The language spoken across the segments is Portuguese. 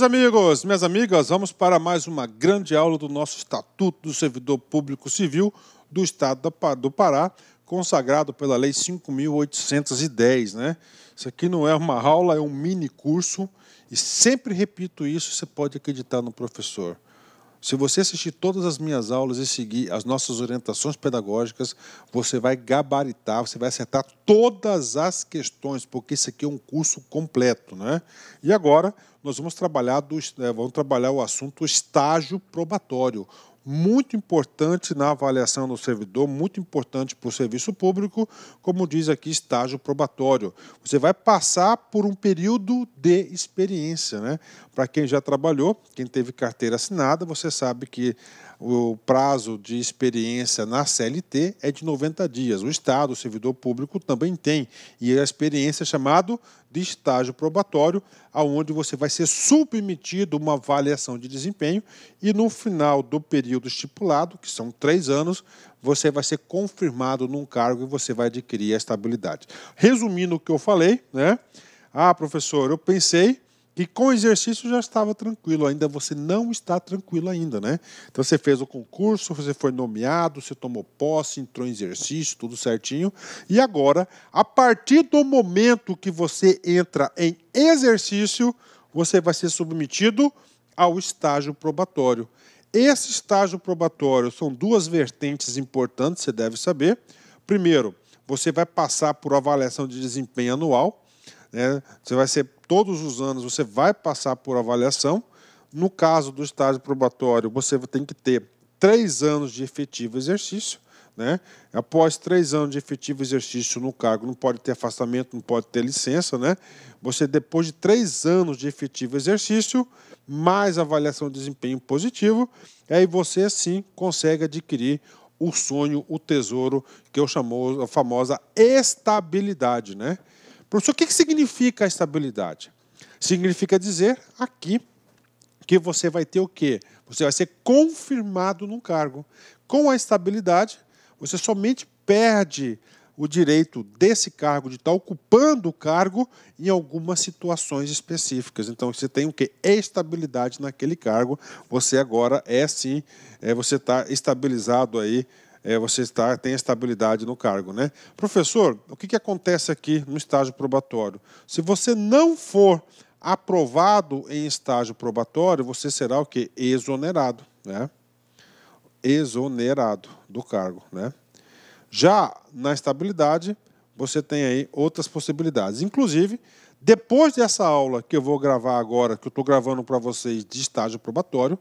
Meus amigos, minhas amigas, vamos para mais uma grande aula do nosso Estatuto do Servidor Público Civil do Estado do Pará, consagrado pela Lei 5.810. Né? Isso aqui não é uma aula, é um mini curso, e sempre repito isso, você pode acreditar no professor. Se você assistir todas as minhas aulas e seguir as nossas orientações pedagógicas, você vai gabaritar, você vai acertar todas as questões, porque isso aqui é um curso completo. Né? E agora nós vamos trabalhar, do, é, vamos trabalhar o assunto estágio probatório muito importante na avaliação do servidor, muito importante para o serviço público, como diz aqui, estágio probatório. Você vai passar por um período de experiência. Né? Para quem já trabalhou, quem teve carteira assinada, você sabe que o prazo de experiência na CLT é de 90 dias. O Estado, o servidor público, também tem. E a experiência é chamado de estágio probatório, aonde você vai ser submetido a uma avaliação de desempenho e no final do período estipulado, que são três anos, você vai ser confirmado num cargo e você vai adquirir a estabilidade. Resumindo o que eu falei, né? Ah, professor, eu pensei que com exercício já estava tranquilo, ainda você não está tranquilo ainda, né? Então você fez o concurso, você foi nomeado, você tomou posse, entrou em exercício, tudo certinho. E agora, a partir do momento que você entra em exercício, você vai ser submetido ao estágio probatório. Esse estágio probatório são duas vertentes importantes, você deve saber. Primeiro, você vai passar por avaliação de desempenho anual. Né? Você vai ser todos os anos você vai passar por avaliação. No caso do estágio probatório, você tem que ter três anos de efetivo exercício. Né? Após três anos de efetivo exercício no cargo, não pode ter afastamento, não pode ter licença. Né? Você, depois de três anos de efetivo exercício, mais avaliação de desempenho positivo, aí você sim consegue adquirir o sonho, o tesouro, que eu chamo a famosa estabilidade. Né? Professor, o que significa a estabilidade? Significa dizer aqui que você vai ter o quê? Você vai ser confirmado num cargo. Com a estabilidade, você somente perde o direito desse cargo, de estar ocupando o cargo em algumas situações específicas. Então, você tem o que? Estabilidade naquele cargo. Você agora é sim, é, você está estabilizado aí é, você está, tem estabilidade no cargo. Né? Professor, o que, que acontece aqui no estágio probatório? Se você não for aprovado em estágio probatório, você será o que? Exonerado. Né? Exonerado do cargo. Né? Já na estabilidade, você tem aí outras possibilidades. Inclusive, depois dessa aula que eu vou gravar agora, que eu estou gravando para vocês de estágio probatório,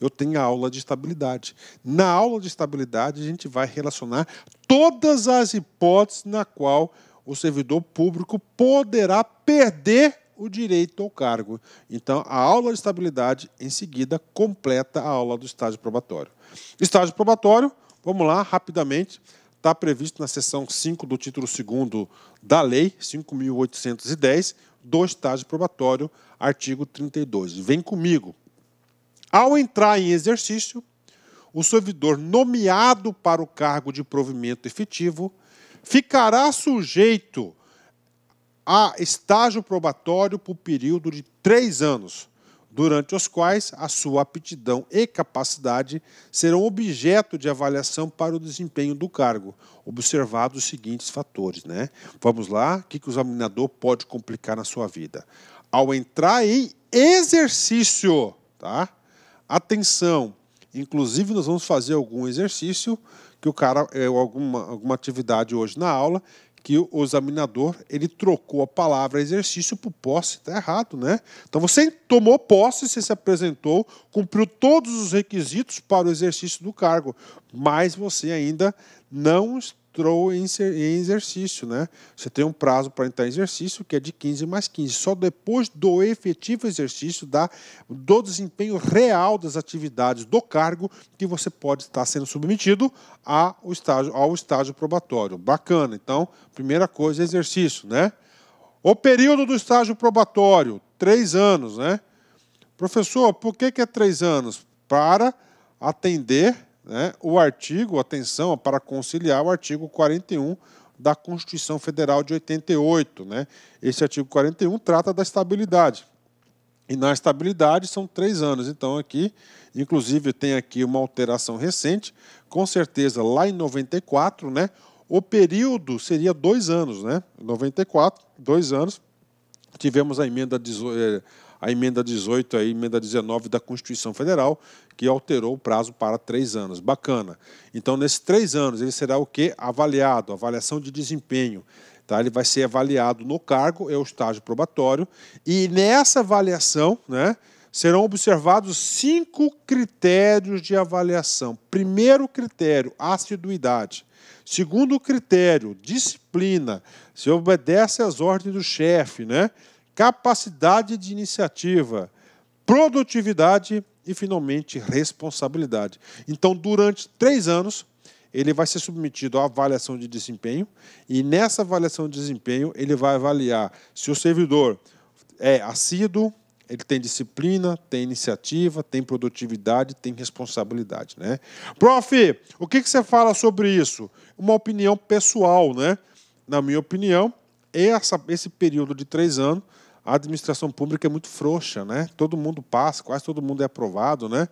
eu tenho a aula de estabilidade. Na aula de estabilidade, a gente vai relacionar todas as hipóteses na qual o servidor público poderá perder o direito ao cargo. Então, a aula de estabilidade, em seguida, completa a aula do estágio probatório. Estágio probatório, vamos lá, rapidamente está previsto na seção 5 do título 2 da Lei 5.810, do estágio probatório, artigo 32. Vem comigo. Ao entrar em exercício, o servidor nomeado para o cargo de provimento efetivo ficará sujeito a estágio probatório por período de três anos, durante os quais a sua aptidão e capacidade serão objeto de avaliação para o desempenho do cargo, observados os seguintes fatores. Né? Vamos lá, o que, que o examinador pode complicar na sua vida? Ao entrar em exercício, tá? atenção, inclusive nós vamos fazer algum exercício que o cara, é, alguma, alguma atividade hoje na aula, que o examinador ele trocou a palavra exercício por posse, está errado, né? Então você tomou posse, você se apresentou, cumpriu todos os requisitos para o exercício do cargo, mas você ainda não entrou em, exercício, né? Você tem um prazo para entrar em exercício que é de 15 mais 15. Só depois do efetivo exercício da, do desempenho real das atividades do cargo que você pode estar sendo submetido ao estágio, ao estágio probatório. Bacana. Então, primeira coisa, exercício, né? O período do estágio probatório, três anos, né? Professor, por que, que é três anos? Para atender né, o artigo, atenção, para conciliar o artigo 41 da Constituição Federal de 88. Né? Esse artigo 41 trata da estabilidade. E na estabilidade são três anos. Então aqui, inclusive, tem aqui uma alteração recente, com certeza lá em 94, né? O período seria dois anos, né? 94, dois anos. Tivemos a emenda 18, eh, a emenda 18 a emenda 19 da Constituição Federal, que alterou o prazo para três anos. Bacana. Então, nesses três anos, ele será o quê? Avaliado, avaliação de desempenho. Tá? Ele vai ser avaliado no cargo, é o estágio probatório, e nessa avaliação, né, serão observados cinco critérios de avaliação. Primeiro critério, assiduidade. Segundo critério, disciplina. Se obedece às ordens do chefe, né? Capacidade de iniciativa, produtividade e, finalmente, responsabilidade. Então, durante três anos, ele vai ser submetido à avaliação de desempenho e nessa avaliação de desempenho ele vai avaliar se o servidor é assíduo, ele tem disciplina, tem iniciativa, tem produtividade, tem responsabilidade, né? Prof, o que, que você fala sobre isso? Uma opinião pessoal, né? Na minha opinião, essa, esse período de três anos, a administração pública é muito frouxa, né? Todo mundo passa, quase todo mundo é aprovado, né?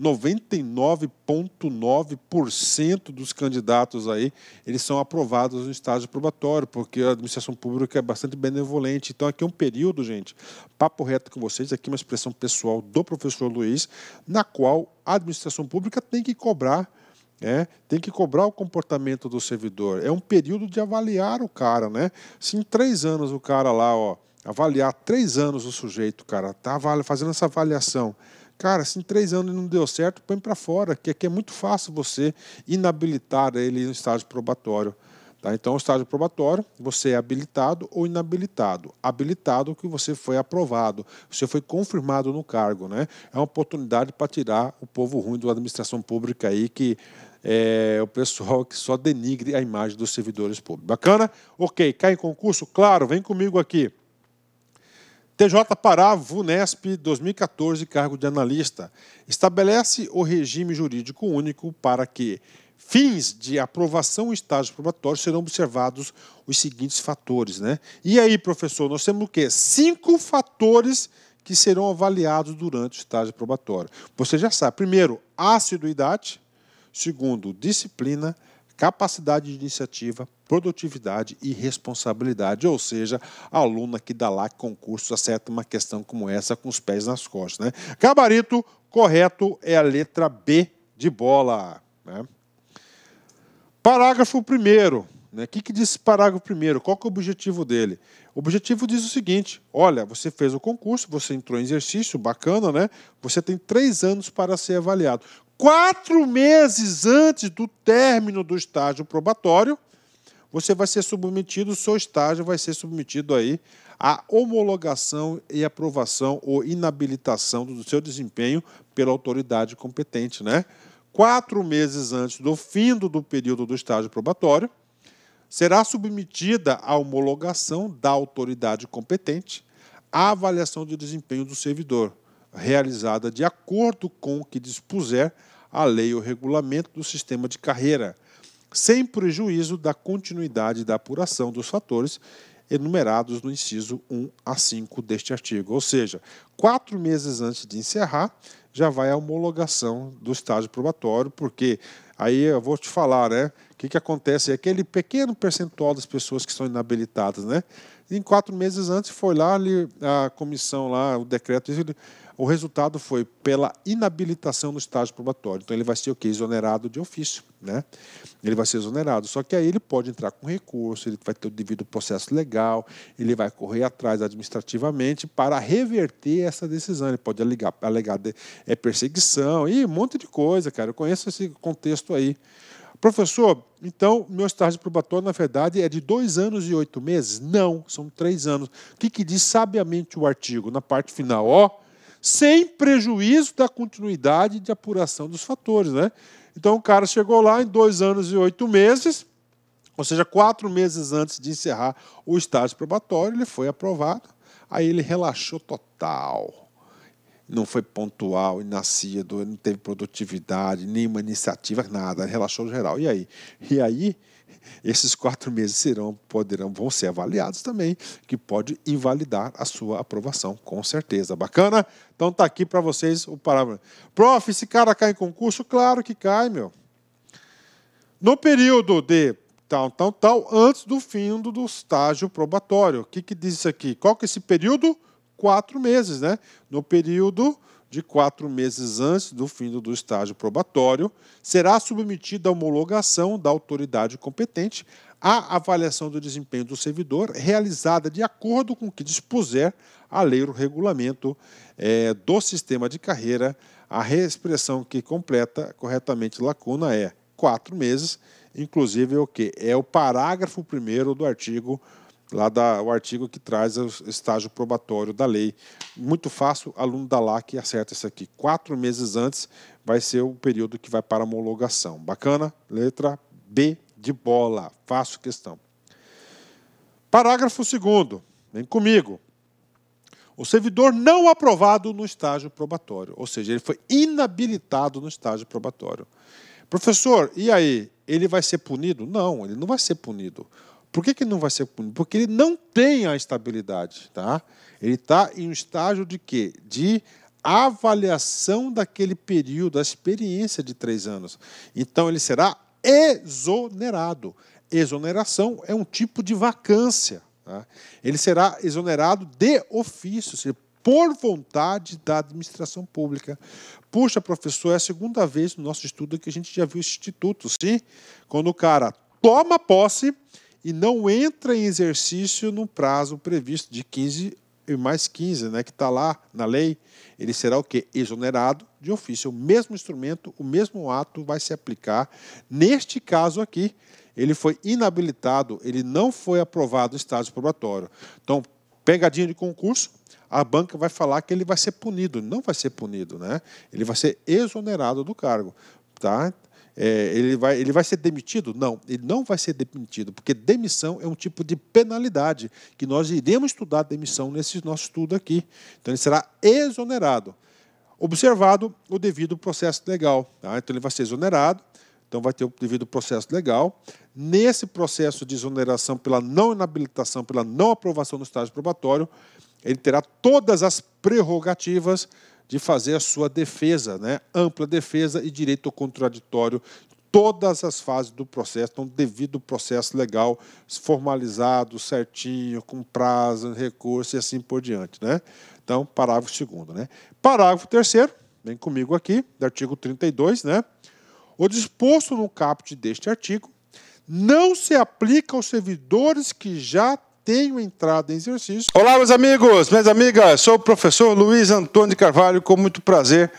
99,9% dos candidatos aí, eles são aprovados no estágio probatório, porque a administração pública é bastante benevolente. Então, aqui é um período, gente, papo reto com vocês, aqui é uma expressão pessoal do professor Luiz, na qual a administração pública tem que cobrar é, tem que cobrar o comportamento do servidor. É um período de avaliar o cara, né? Se em três anos o cara lá, ó, avaliar três anos o sujeito, cara, tá fazendo essa avaliação. Cara, se em três anos não deu certo, põe para fora, que aqui é muito fácil você inabilitar ele no estágio probatório. Tá? Então, o estágio probatório, você é habilitado ou inabilitado. Habilitado que você foi aprovado, você foi confirmado no cargo. Né? É uma oportunidade para tirar o povo ruim da administração pública aí, que é o pessoal que só denigre a imagem dos servidores públicos. Bacana? Ok, cai em concurso? Claro, vem comigo aqui. TJ Pará, VUNESP 2014, cargo de analista, estabelece o regime jurídico único para que fins de aprovação em estágio probatório serão observados os seguintes fatores. Né? E aí, professor, nós temos o quê? Cinco fatores que serão avaliados durante o estágio probatório. Você já sabe. Primeiro, assiduidade. Segundo, disciplina capacidade de iniciativa, produtividade e responsabilidade. Ou seja, a aluna que dá lá concurso acerta uma questão como essa com os pés nas costas. Né? Gabarito correto é a letra B de bola. Né? Parágrafo 1 né? O que, que diz esse parágrafo primeiro? Qual é o objetivo dele? O objetivo diz o seguinte: olha, você fez o concurso, você entrou em exercício, bacana, né? Você tem três anos para ser avaliado quatro meses antes do término do estágio probatório, você vai ser submetido, o seu estágio vai ser submetido aí à homologação e aprovação ou inabilitação do seu desempenho pela autoridade competente, né? Quatro meses antes do fim do período do estágio probatório, será submetida à homologação da autoridade competente a avaliação de desempenho do servidor, realizada de acordo com o que dispuser a lei ou regulamento do sistema de carreira, sem prejuízo da continuidade da apuração dos fatores enumerados no inciso 1 a 5 deste artigo. Ou seja, quatro meses antes de encerrar, já vai a homologação do estágio probatório, porque aí eu vou te falar, né? O que, que acontece? É aquele pequeno percentual das pessoas que são inabilitadas, né? Em quatro meses antes foi lá a comissão lá, o decreto o resultado foi pela inabilitação no estágio probatório. Então ele vai ser o quê? Exonerado de ofício. Né? Ele vai ser exonerado. Só que aí ele pode entrar com recurso, ele vai ter o devido processo legal, ele vai correr atrás administrativamente para reverter essa decisão. Ele pode alegar, alegar é perseguição e um monte de coisa, cara. Eu conheço esse contexto aí. Professor, então meu estágio probatório, na verdade, é de dois anos e oito meses? Não, são três anos. O que, que diz sabiamente o artigo? Na parte final, ó sem prejuízo da continuidade de apuração dos fatores. Né? Então o cara chegou lá em dois anos e oito meses, ou seja, quatro meses antes de encerrar o estágio probatório, ele foi aprovado. Aí ele relaxou total. Não foi pontual, inascido, não teve produtividade, nenhuma iniciativa, nada. Relaxou geral. E aí? E aí esses quatro meses serão, poderão, vão ser avaliados também, que pode invalidar a sua aprovação, com certeza. Bacana? Então tá aqui para vocês o parágrafo. Prof, esse cara cai em concurso? Claro que cai, meu. No período de tal, tal, tal, antes do fim do, estágio probatório. O que, que diz isso aqui? Qual que é esse período? Quatro meses, né? No período de quatro meses antes do fim do estágio probatório, será submetida à homologação da autoridade competente a avaliação do desempenho do servidor, realizada de acordo com o que dispuser a lei ou regulamento é, do sistema de carreira. A expressão que completa corretamente lacuna é quatro meses, inclusive o que? É o parágrafo primeiro do artigo lá da, o artigo que traz o estágio probatório da lei. Muito fácil, aluno da LAC acerta isso aqui. Quatro meses antes vai ser o período que vai para a homologação. Bacana? Letra B de bola. Fácil questão. Parágrafo 2 Vem comigo. O servidor não aprovado no estágio probatório, ou seja, ele foi inabilitado no estágio probatório. Professor, e aí? Ele vai ser punido? Não, ele não vai ser punido. Por que, que não vai ser punido? Porque ele não tem a estabilidade. Tá? Ele está em um estágio de quê? De avaliação daquele período, da experiência de três anos. Então ele será exonerado. Exoneração é um tipo de vacância. Tá? Ele será exonerado de ofício, seja, por vontade da administração pública. Puxa, professor, é a segunda vez no nosso estudo que a gente já viu esse instituto, sim? Quando o cara toma posse e não entra em exercício no prazo previsto de 15 e mais 15, né, que está lá na lei, ele será o quê? Exonerado de ofício. O mesmo instrumento, o mesmo ato vai se aplicar. Neste caso aqui, ele foi inabilitado, ele não foi aprovado no estágio probatório. Então, pegadinha de concurso, a banca vai falar que ele vai ser punido. Não vai ser punido, né? Ele vai ser exonerado do cargo. Tá? É, ele, vai, ele vai ser demitido? Não, ele não vai ser demitido, porque demissão é um tipo de penalidade, que nós iremos estudar demissão nesse nosso estudo aqui. Então, ele será exonerado. Observado o devido processo legal. Tá? Então, ele vai ser exonerado, então vai ter o devido processo legal. Nesse processo de exoneração pela não inabilitação, pela não aprovação no estágio probatório, ele terá todas as prerrogativas de fazer a sua defesa, né? ampla defesa e direito contraditório, todas as fases do processo, então, devido processo legal formalizado, certinho, com prazo, recurso e assim por diante. Né? Então, parágrafo segundo. Né? Parágrafo terceiro, vem comigo aqui, do artigo 32, né? O disposto no caput deste artigo não se aplica aos servidores que já tenho entrado em exercício. Olá, meus amigos, minhas amigas, sou o professor Luiz Antônio de Carvalho, com muito prazer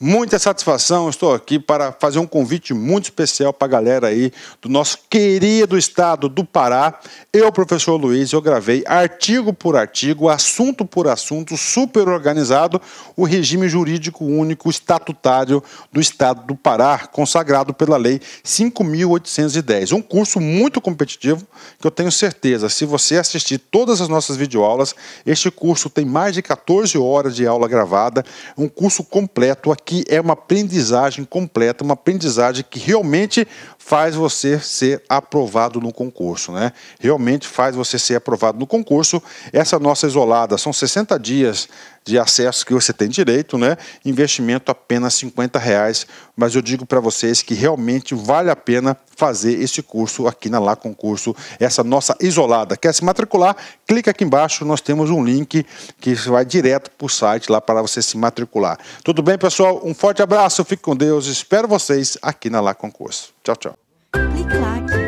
muita satisfação. Estou aqui para fazer um convite muito especial para a galera aí do nosso querido estado do Pará. Eu, professor Luiz, eu gravei artigo por artigo, assunto por assunto, super organizado, o regime jurídico único estatutário do estado do Pará, consagrado pela lei 5810. Um curso muito competitivo que eu tenho certeza, se você assistir todas as nossas videoaulas, este curso tem mais de 14 horas de aula gravada, um curso completo aqui que é uma aprendizagem completa, uma aprendizagem que realmente faz você ser aprovado no concurso, né? Realmente faz você ser aprovado no concurso. Essa nossa isolada são 60 dias de acesso que você tem direito, né? Investimento apenas 50 reais, mas eu digo para vocês que realmente vale a pena fazer esse curso aqui na Lá Concurso, essa nossa isolada. Quer se matricular? Clica aqui embaixo, nós temos um link que vai direto para o site lá para você se matricular. Tudo bem, pessoal? Um forte abraço, fique com Deus, espero vocês aqui na Lá Concurso. Tchau, tchau.